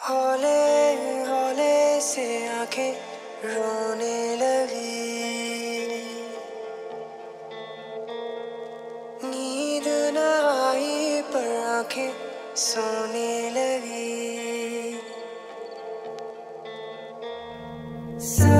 हौले हौले से आँखें रोने लगी। नींद न आई पर आँखें सोने लगी। So